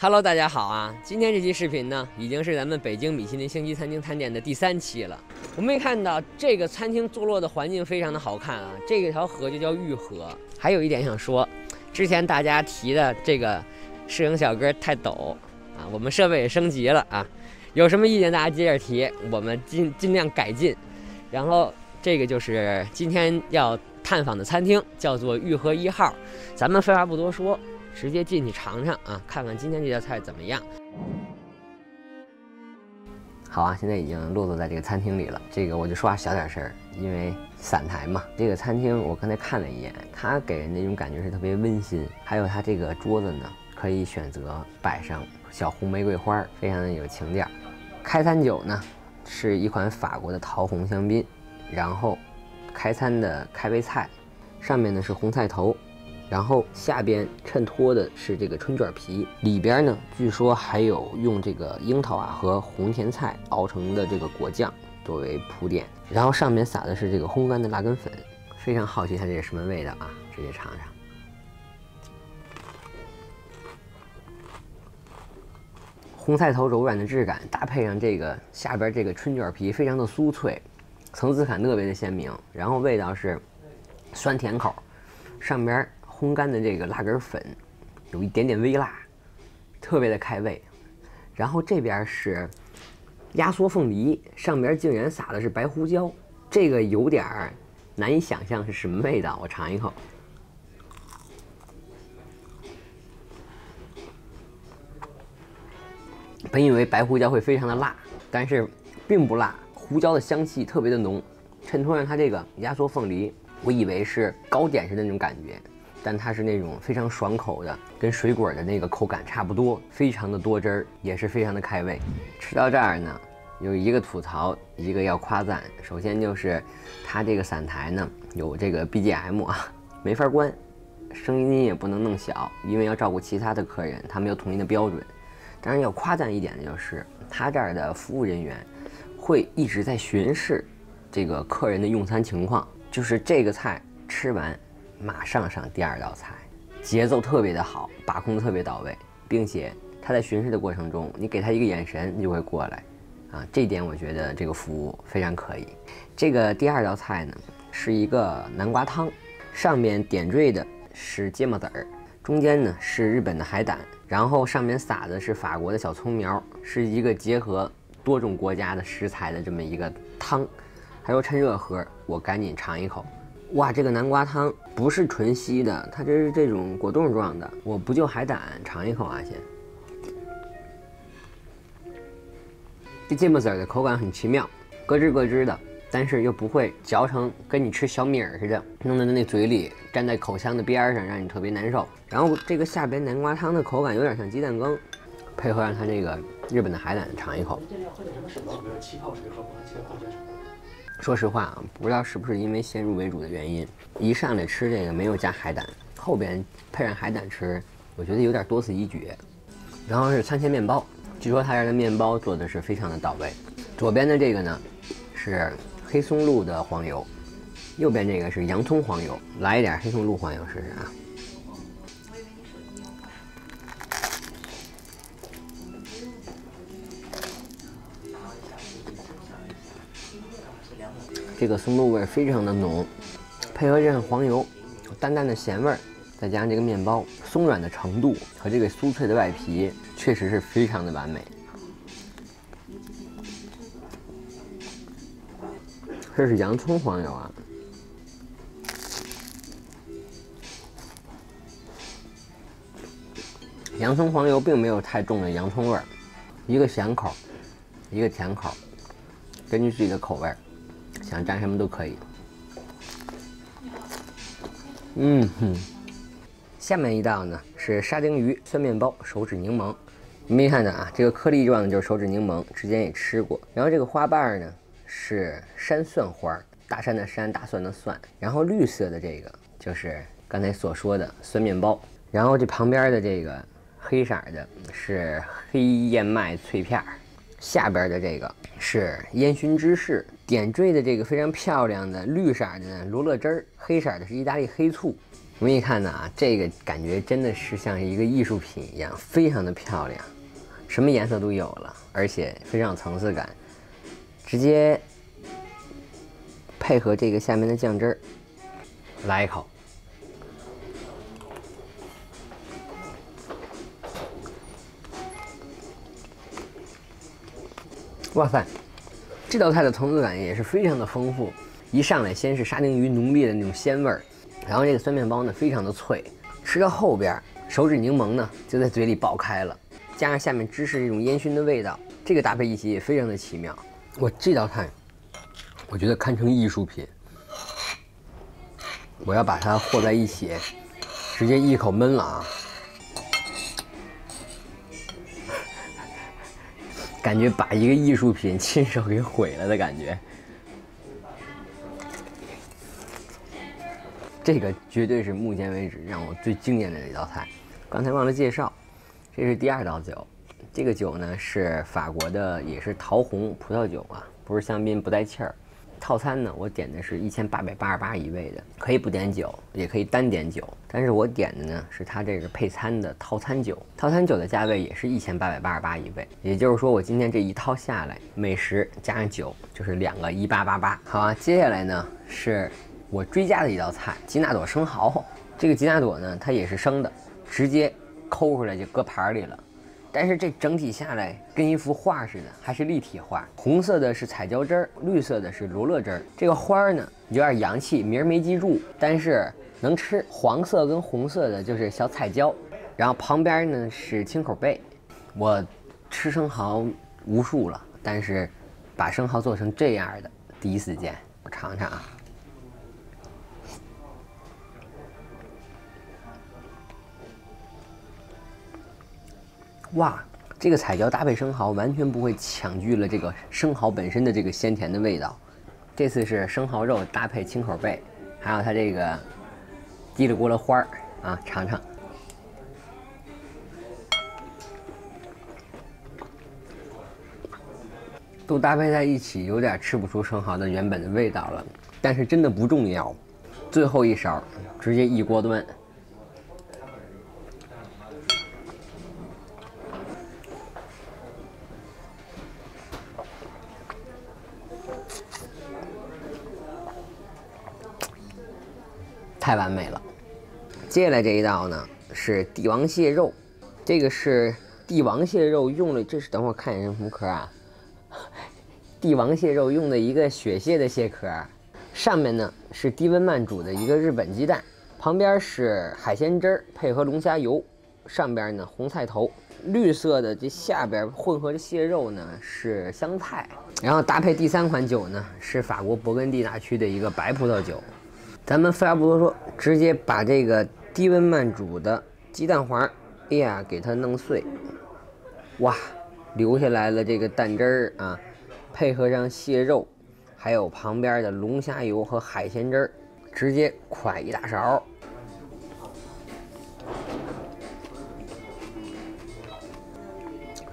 Hello，大家好啊！今天这期视频呢，已经是咱们北京米其林星级餐厅探店的第三期了。我们也看到这个餐厅坐落的环境非常的好看啊，这个条河就叫玉河。还有一点想说，之前大家提的这个摄影小哥太抖啊，我们设备也升级了啊，有什么意见大家接着提，我们尽尽量改进。然后这个就是今天要探访的餐厅，叫做玉河一号。咱们废话不多说。直接进去尝尝啊，看看今天这道菜怎么样。好啊，现在已经落座在这个餐厅里了。这个我就说话小点声儿，因为散台嘛。这个餐厅我刚才看了一眼，它给人那种感觉是特别温馨。还有它这个桌子呢，可以选择摆上小红玫瑰花，非常的有情调。开餐酒呢，是一款法国的桃红香槟。然后，开餐的开胃菜，上面呢是红菜头。然后下边衬托的是这个春卷皮，里边呢据说还有用这个樱桃啊和红甜菜熬成的这个果酱作为铺垫，然后上面撒的是这个烘干的辣根粉，非常好奇它这是什么味道啊，直接尝尝。红菜头柔软的质感，搭配上这个下边这个春卷皮，非常的酥脆，层次感特别的鲜明，然后味道是酸甜口，上边。烘干的这个辣根粉，有一点点微辣，特别的开胃。然后这边是压缩凤梨，上边竟然撒的是白胡椒，这个有点难以想象是什么味道。我尝一口。本以为白胡椒会非常的辣，但是并不辣，胡椒的香气特别的浓，衬托上它这个压缩凤梨，我以为是糕点似的那种感觉。但它是那种非常爽口的，跟水果的那个口感差不多，非常的多汁儿，也是非常的开胃。吃到这儿呢，有一个吐槽，一个要夸赞。首先就是它这个散台呢，有这个 BGM 啊，没法关，声音也不能弄小，因为要照顾其他的客人，他们有统一的标准。当然要夸赞一点的就是，他这儿的服务人员会一直在巡视这个客人的用餐情况，就是这个菜吃完。马上上第二道菜，节奏特别的好，把控的特别到位，并且他在巡视的过程中，你给他一个眼神你就会过来，啊，这点我觉得这个服务非常可以。这个第二道菜呢是一个南瓜汤，上面点缀的是芥末籽儿，中间呢是日本的海胆，然后上面撒的是法国的小葱苗，是一个结合多种国家的食材的这么一个汤。他说趁热喝，我赶紧尝一口。哇，这个南瓜汤不是纯稀的，它这是这种果冻状的。我不就海胆，尝一口啊，先。这芥末籽的口感很奇妙，咯吱咯吱的，但是又不会嚼成跟你吃小米儿似的，弄在那嘴里粘在口腔的边上，让你特别难受。然后这个下边南瓜汤的口感有点像鸡蛋羹，配合上它这个日本的海胆，尝一口。说实话啊，不知道是不是因为先入为主的原因，一上来吃这个没有加海胆，后边配上海胆吃，我觉得有点多此一举。然后是餐前面包，据说他家的面包做的是非常的到位。左边的这个呢是黑松露的黄油，右边这个是洋葱黄油，来一点黑松露黄油试试啊。这个松露味非常的浓，配合这黄油，淡淡的咸味儿，再加上这个面包松软的程度和这个酥脆的外皮，确实是非常的完美。这是洋葱黄油啊，洋葱黄油并没有太重的洋葱味儿，一个咸口，一个甜口，根据自己的口味儿。想蘸什么都可以。嗯哼，下面一道呢是沙丁鱼酸面包手指柠檬。你没看到啊？这个颗粒状的就是手指柠檬，之前也吃过。然后这个花瓣呢是山蒜花，大山的山，大蒜的蒜。然后绿色的这个就是刚才所说的酸面包。然后这旁边的这个黑色的是黑燕麦脆片儿。下边的这个是烟熏芝士，点缀的这个非常漂亮的绿色的罗勒汁儿，黑色的是意大利黑醋，我们一看呢啊，这个感觉真的是像一个艺术品一样，非常的漂亮，什么颜色都有了，而且非常有层次感。直接配合这个下面的酱汁儿，来一口。哇塞，这道菜的层次感也是非常的丰富。一上来先是沙丁鱼浓烈的那种鲜味儿，然后这个酸面包呢非常的脆，吃到后边手指柠檬呢就在嘴里爆开了，加上下面芝士这种烟熏的味道，这个搭配一起也非常的奇妙。我这道菜，我觉得堪称艺术品。我要把它和在一起，直接一口闷了啊！感觉把一个艺术品亲手给毁了的感觉，这个绝对是目前为止让我最惊艳的一道菜。刚才忘了介绍，这是第二道酒，这个酒呢是法国的，也是桃红葡萄酒啊，不是香槟，不带气儿。套餐呢，我点的是一千八百八十八一位的，可以不点酒，也可以单点酒。但是我点的呢是它这个配餐的套餐酒，套餐酒的价位也是一千八百八十八一位。也就是说，我今天这一套下来，美食加上酒就是两个一八八八。好啊，接下来呢是我追加的一道菜——吉纳朵生蚝。这个吉纳朵呢，它也是生的，直接抠出来就搁盘里了。但是这整体下来跟一幅画似的，还是立体画。红色的是彩椒汁儿，绿色的是罗勒汁儿。这个花儿呢有点洋气，名儿没记住，但是能吃。黄色跟红色的就是小彩椒，然后旁边呢是青口贝。我吃生蚝无数了，但是把生蚝做成这样的第一次见，我尝尝啊。哇，这个彩椒搭配生蚝，完全不会抢去了这个生蚝本身的这个鲜甜的味道。这次是生蚝肉搭配青口贝，还有它这个叽里咕噜花儿啊，尝尝，都搭配在一起，有点吃不出生蚝的原本的味道了。但是真的不重要，最后一勺直接一锅端。太完美了！接下来这一道呢是帝王蟹肉，这个是帝王蟹肉用了，这是等会儿看一下什么壳啊？帝王蟹肉用的一个雪蟹的蟹壳，上面呢是低温慢煮的一个日本鸡蛋，旁边是海鲜汁儿配合龙虾油，上边呢红菜头，绿色的这下边混合着蟹肉呢是香菜，然后搭配第三款酒呢是法国勃艮第大区的一个白葡萄酒。咱们废话不多说，直接把这个低温慢煮的鸡蛋黄，哎呀，给它弄碎。哇，留下来了这个蛋汁儿啊，配合上蟹肉，还有旁边的龙虾油和海鲜汁儿，直接㧟一大勺，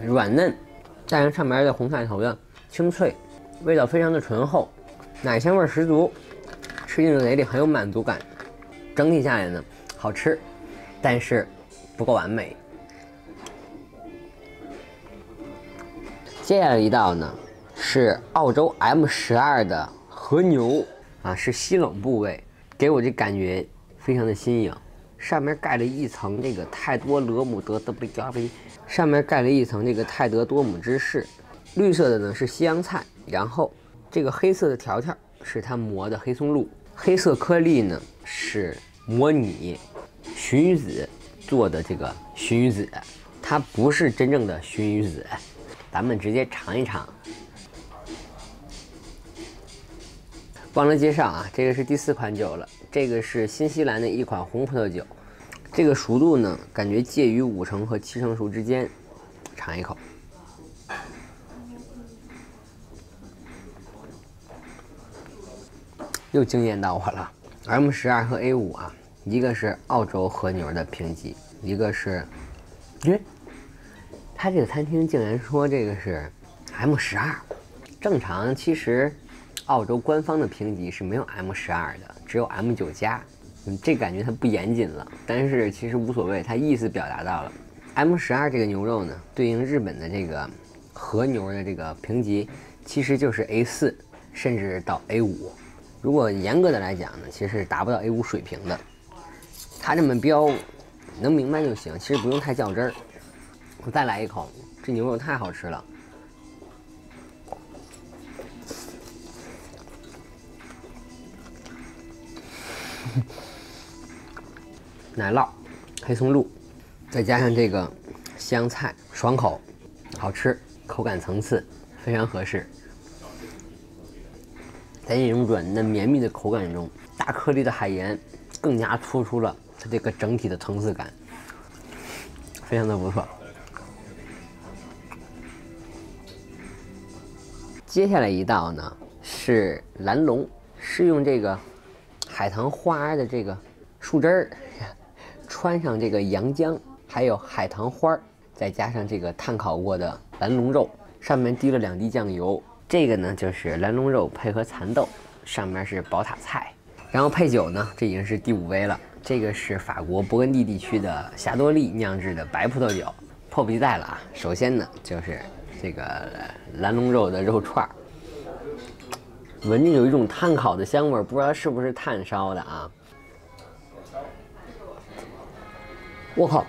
软嫩，加上上面的红菜头的清脆，味道非常的醇厚，奶香味十足。吃进嘴里很有满足感，整体下来呢好吃，但是不够完美。接下来一道呢是澳洲 M 十二的和牛啊，是西冷部位，给我这感觉非常的新颖。上面盖了一层这个泰多罗姆德的贝加贝，上面盖了一层这个泰德多姆芝士，绿色的呢是西洋菜，然后这个黑色的条条是它磨的黑松露。黑色颗粒呢是模拟鲟鱼子做的这个鲟鱼子，它不是真正的鲟鱼子，咱们直接尝一尝。忘了介绍啊，这个是第四款酒了，这个是新西兰的一款红葡萄酒，这个熟度呢感觉介于五成和七成熟之间，尝一口。又惊艳到我了，M 十二和 A 五啊，一个是澳洲和牛的评级，一个是，耶，他这个餐厅竟然说这个是 M 十二，正常其实澳洲官方的评级是没有 M 十二的，只有 M 九加，嗯，这感觉它不严谨了，但是其实无所谓，它意思表达到了。M 十二这个牛肉呢，对应日本的这个和牛的这个评级，其实就是 A 四，甚至到 A 五。如果严格的来讲呢，其实是达不到 A 五水平的。它这么标，能明白就行，其实不用太较真儿。我再来一口，这牛肉太好吃了。奶酪、黑松露，再加上这个香菜，爽口，好吃，口感层次非常合适。在这种软嫩绵密的口感中，大颗粒的海盐更加突出了它这个整体的层次感，非常的不错。接下来一道呢是蓝龙，是用这个海棠花的这个树枝儿，穿上这个洋姜，还有海棠花，再加上这个炭烤过的蓝龙肉，上面滴了两滴酱油。这个呢就是蓝龙肉配合蚕豆，上面是宝塔菜，然后配酒呢，这已经是第五杯了。这个是法国勃艮第地区的霞多丽酿制的白葡萄酒，迫不及待了啊！首先呢就是。这个蓝龙肉的肉串儿，闻着有一种炭烤的香味儿，不知道是不是炭烧的啊？我靠！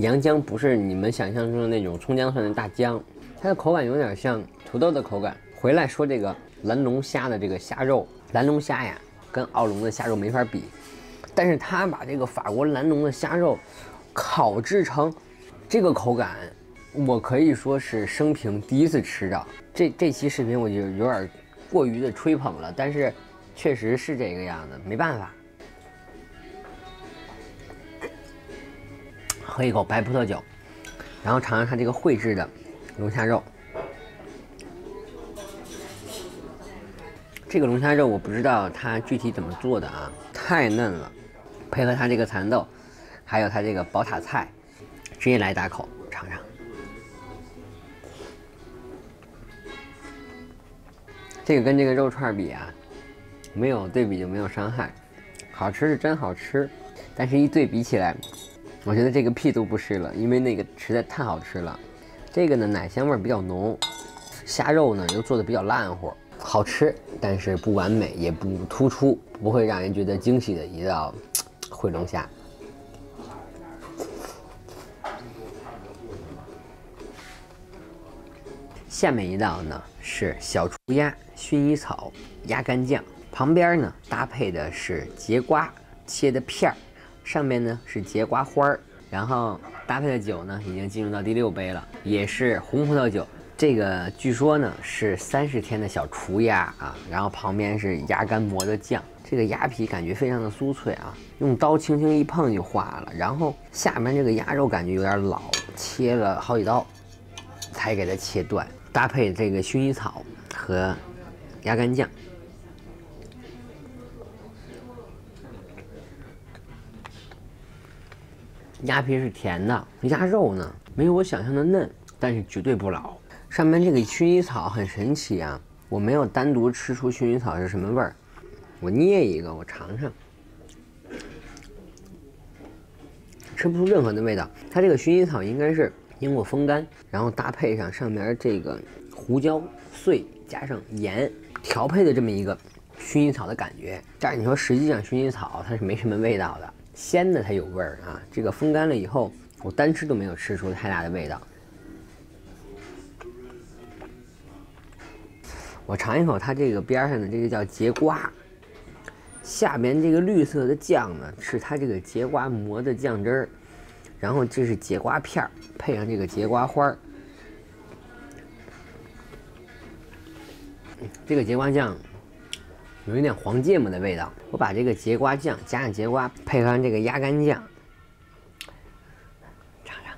洋姜不是你们想象中的那种葱姜蒜的大姜，它的口感有点像土豆的口感。回来说这个蓝龙虾的这个虾肉。蓝龙虾呀，跟澳龙的虾肉没法比，但是他把这个法国蓝龙的虾肉烤制成这个口感，我可以说是生平第一次吃到。这这期视频我就有点过于的吹捧了，但是确实是这个样子，没办法。喝一口白葡萄酒，然后尝尝它这个绘制的龙虾肉。这个龙虾肉我不知道它具体怎么做的啊，太嫩了，配合它这个蚕豆，还有它这个宝塔菜，直接来一大口尝尝。这个跟这个肉串比啊，没有对比就没有伤害，好吃是真好吃，但是一对比起来，我觉得这个屁都不是了，因为那个实在太好吃了。这个呢奶香味比较浓，虾肉呢又做的比较烂乎。好吃，但是不完美，也不突出，不会让人觉得惊喜的一道烩龙虾。下面一道呢是小雏鸭薰衣草鸭肝酱，旁边呢搭配的是节瓜切的片儿，上面呢是节瓜花儿，然后搭配的酒呢已经进入到第六杯了，也是红葡萄酒。这个据说呢是三十天的小雏鸭啊，然后旁边是鸭肝磨的酱，这个鸭皮感觉非常的酥脆啊，用刀轻轻一碰就化了。然后下面这个鸭肉感觉有点老，切了好几刀才给它切断，搭配这个薰衣草和鸭肝酱，鸭皮是甜的，鸭肉呢没有我想象的嫩，但是绝对不老。上面这个薰衣草很神奇啊，我没有单独吃出薰衣草是什么味儿。我捏一个，我尝尝，吃不出任何的味道。它这个薰衣草应该是经过风干，然后搭配上上面这个胡椒碎，加上盐调配的这么一个薰衣草的感觉。但是你说实际上薰衣草它是没什么味道的，鲜的它有味儿啊。这个风干了以后，我单吃都没有吃出太大的味道。我尝一口它这个边上的这个叫节瓜，下边这个绿色的酱呢是它这个节瓜磨的酱汁儿，然后这是节瓜片儿配上这个节瓜花儿，这个节瓜酱有一点黄芥末的味道。我把这个节瓜酱加上节瓜，配上这个鸭肝酱。尝尝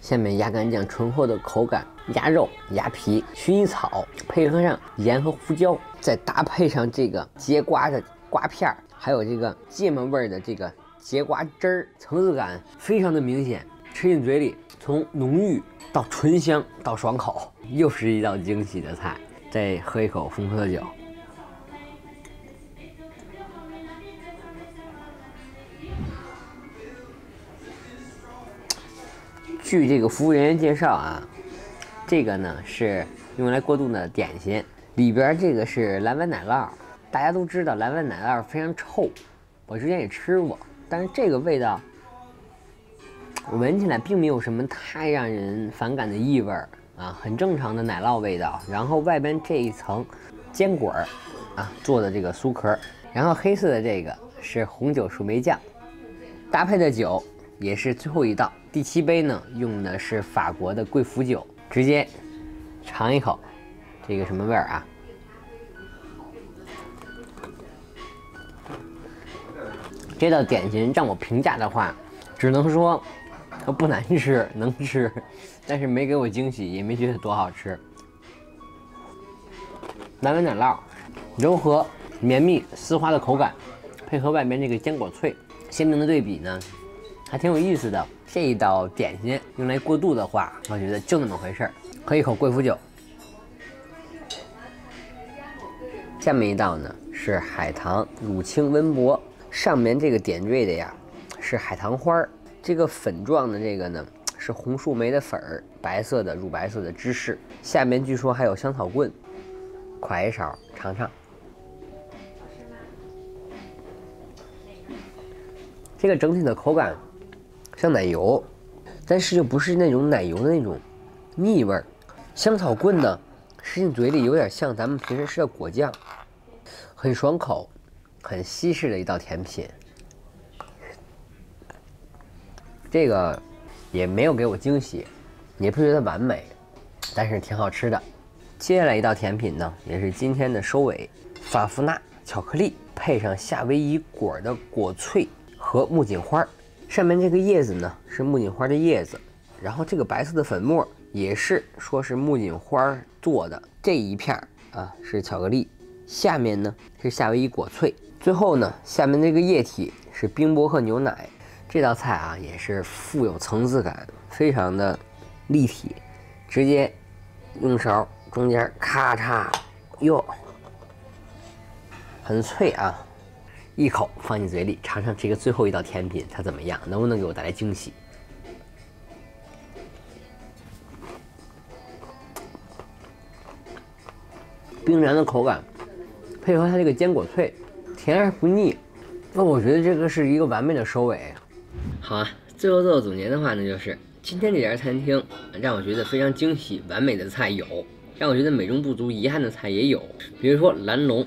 下面鸭肝酱醇厚的口感，鸭肉、鸭皮、薰衣草，配合上盐和胡椒，再搭配上这个节瓜的瓜片儿，还有这个芥末味儿的这个节瓜汁儿，层次感非常的明显，吃进嘴里从浓郁到醇香到爽口，又是一道惊喜的菜。再喝一口丰富的酒。据这个服务人员介绍啊，这个呢是用来过渡的点心，里边这个是蓝纹奶酪。大家都知道蓝纹奶酪非常臭，我之前也吃过，但是这个味道闻起来并没有什么太让人反感的异味啊，很正常的奶酪味道。然后外边这一层坚果啊做的这个酥壳，然后黑色的这个是红酒树莓酱，搭配的酒也是最后一道。第七杯呢，用的是法国的贵腐酒，直接尝一口，这个什么味儿啊？这道点心让我评价的话，只能说不难吃，能吃，但是没给我惊喜，也没觉得多好吃。蓝莓奶酪，柔和绵密丝滑的口感，配合外面这个坚果脆，鲜明的对比呢，还挺有意思的。这一道点心用来过渡的话，我觉得就那么回事儿。喝一口贵腐酒。下面一道呢是海棠乳清温博，上面这个点缀的呀是海棠花儿，这个粉状的这个呢是红树莓的粉儿，白色的乳白色的芝士，下面据说还有香草棍，㧟一勺尝尝。这个整体的口感。像奶油，但是又不是那种奶油的那种腻味儿。香草棍呢，吃进嘴里有点像咱们平时吃的果酱，很爽口，很西式的一道甜品。这个也没有给我惊喜，也不觉得完美，但是挺好吃的。接下来一道甜品呢，也是今天的收尾，法芙娜巧克力配上夏威夷果的果脆和木槿花。上面这个叶子呢是木槿花的叶子，然后这个白色的粉末也是说是木槿花做的。这一片啊是巧克力，下面呢是夏威夷果脆，最后呢下面这个液体是冰薄荷牛奶。这道菜啊也是富有层次感，非常的立体，直接用勺中间咔嚓，哟，很脆啊。一口放进嘴里，尝尝这个最后一道甜品它怎么样，能不能给我带来惊喜？冰凉的口感，配合它这个坚果脆，甜而不腻，那我觉得这个是一个完美的收尾。好啊，最后做个总结的话呢，就是今天这家餐厅让我觉得非常惊喜，完美的菜有，让我觉得美中不足、遗憾的菜也有，比如说蓝龙。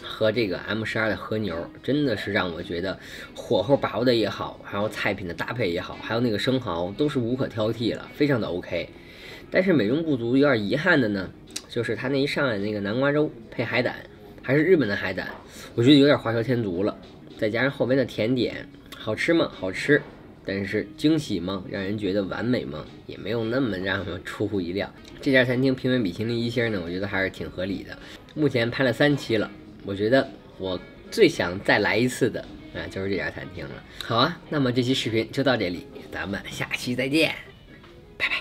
和这个 M 十二的和牛真的是让我觉得火候把握的也好，还有菜品的搭配也好，还有那个生蚝都是无可挑剔了，非常的 OK。但是美中不足、有点遗憾的呢，就是它那一上来那个南瓜粥配海胆，还是日本的海胆，我觉得有点画蛇添足了。再加上后边的甜点，好吃吗？好吃，但是惊喜吗？让人觉得完美吗？也没有那么让我出乎意料。这家餐厅评分比心的一星呢，我觉得还是挺合理的。目前拍了三期了。我觉得我最想再来一次的啊，就是这家餐厅了。好啊，那么这期视频就到这里，咱们下期再见。拜拜